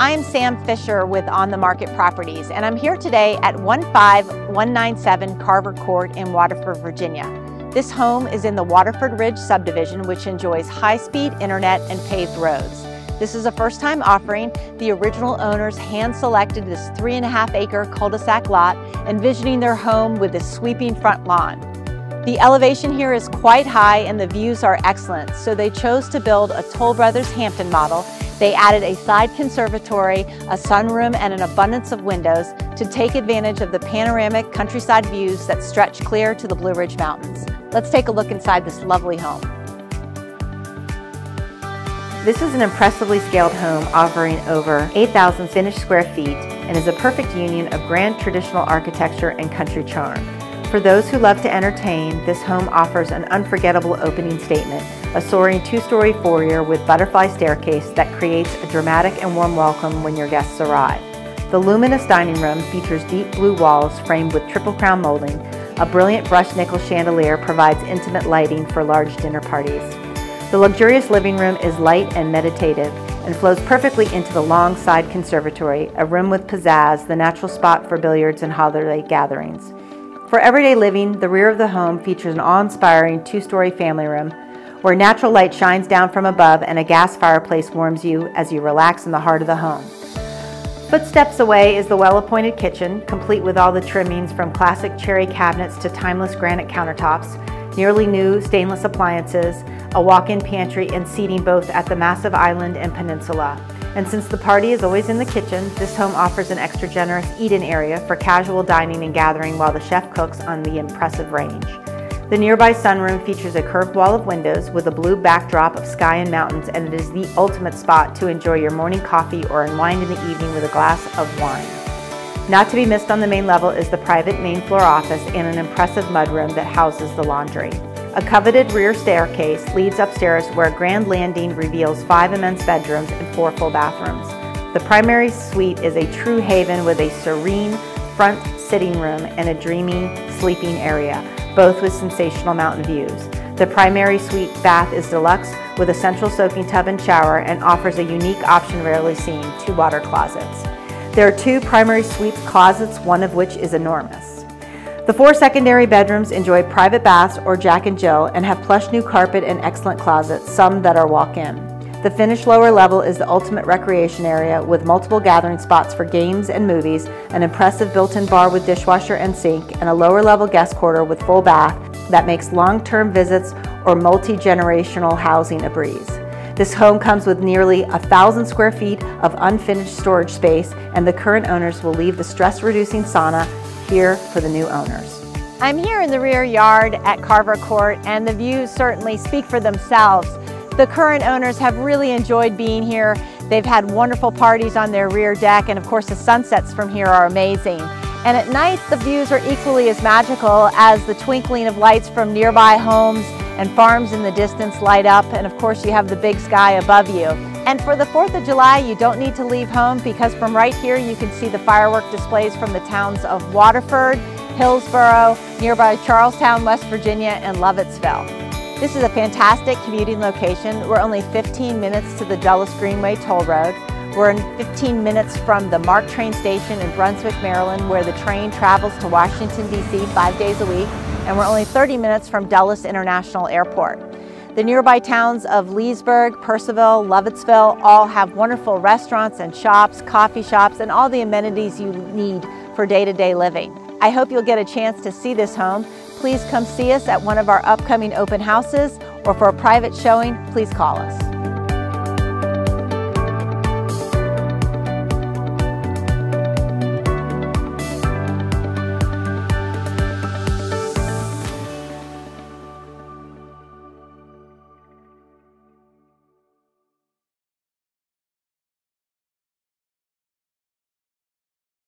I am Sam Fisher with On the Market Properties, and I'm here today at 15197 Carver Court in Waterford, Virginia. This home is in the Waterford Ridge subdivision, which enjoys high-speed internet and paved roads. This is a first-time offering. The original owners hand-selected this three and a half acre cul-de-sac lot, envisioning their home with a sweeping front lawn. The elevation here is quite high and the views are excellent, so they chose to build a Toll Brothers Hampton model. They added a side conservatory, a sunroom, and an abundance of windows to take advantage of the panoramic countryside views that stretch clear to the Blue Ridge Mountains. Let's take a look inside this lovely home. This is an impressively scaled home offering over 8,000 finished square feet and is a perfect union of grand traditional architecture and country charm. For those who love to entertain, this home offers an unforgettable opening statement, a soaring two-story foyer with butterfly staircase that creates a dramatic and warm welcome when your guests arrive. The luminous dining room features deep blue walls framed with triple crown molding. A brilliant brushed nickel chandelier provides intimate lighting for large dinner parties. The luxurious living room is light and meditative and flows perfectly into the long side conservatory, a room with pizzazz, the natural spot for billiards and holiday gatherings. For everyday living, the rear of the home features an awe-inspiring two-story family room where natural light shines down from above and a gas fireplace warms you as you relax in the heart of the home. Footsteps away is the well-appointed kitchen, complete with all the trimmings from classic cherry cabinets to timeless granite countertops, nearly new stainless appliances, a walk-in pantry, and seating both at the massive island and peninsula. And since the party is always in the kitchen, this home offers an extra generous eat-in area for casual dining and gathering while the chef cooks on the impressive range. The nearby sunroom features a curved wall of windows with a blue backdrop of sky and mountains and it is the ultimate spot to enjoy your morning coffee or unwind in the evening with a glass of wine. Not to be missed on the main level is the private main floor office and an impressive mudroom that houses the laundry. A coveted rear staircase leads upstairs where a grand landing reveals five immense bedrooms and four full bathrooms. The primary suite is a true haven with a serene front sitting room and a dreamy sleeping area, both with sensational mountain views. The primary suite bath is deluxe with a central soaking tub and shower and offers a unique option rarely seen, two water closets. There are two primary suite closets, one of which is enormous. The four secondary bedrooms enjoy private baths or Jack and Jill and have plush new carpet and excellent closets, some that are walk-in. The finished lower level is the ultimate recreation area with multiple gathering spots for games and movies, an impressive built-in bar with dishwasher and sink, and a lower level guest quarter with full bath that makes long-term visits or multi-generational housing a breeze. This home comes with nearly a thousand square feet of unfinished storage space and the current owners will leave the stress-reducing sauna here for the new owners. I'm here in the rear yard at Carver Court and the views certainly speak for themselves. The current owners have really enjoyed being here. They've had wonderful parties on their rear deck and of course the sunsets from here are amazing. And at night the views are equally as magical as the twinkling of lights from nearby homes and farms in the distance light up and of course you have the big sky above you. And for the 4th of July, you don't need to leave home because from right here you can see the firework displays from the towns of Waterford, Hillsboro, nearby Charles Town, West Virginia, and Lovettsville. This is a fantastic commuting location. We're only 15 minutes to the Dulles Greenway Toll Road. We're in 15 minutes from the MARC train station in Brunswick, Maryland, where the train travels to Washington, D.C. five days a week. And we're only 30 minutes from Dulles International Airport. The nearby towns of Leesburg, Purcellville, Lovettsville all have wonderful restaurants and shops, coffee shops, and all the amenities you need for day-to-day -day living. I hope you'll get a chance to see this home. Please come see us at one of our upcoming open houses or for a private showing, please call us.